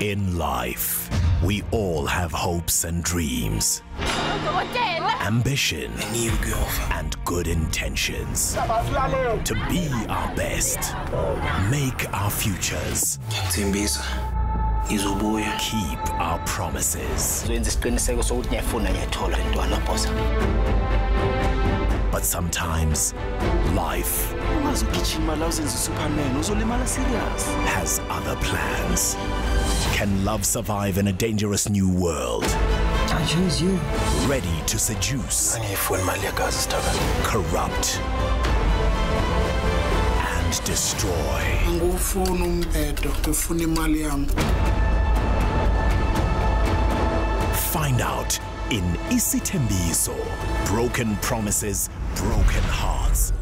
In life, we all have hopes and dreams, ambition, and good intentions. To be our best, make our futures, Ngiyakuthembisa ngizobuya. Keep our promises. ngizoyenza isiqiniseko sokuthi ngiyafuna ngiyathola intwana bosa But sometimes, life ungazogijima la uzenze usuperman uzolimala serious. has other plans. Can love survive in a dangerous new world? I choose you Ready to seduce, angiyifuni imali yagazi sithakala corrupt, and destroy. angufuni umbhedo ngifuna imali yami Find out in Isithembiso Broken Promises, Broken Hearts.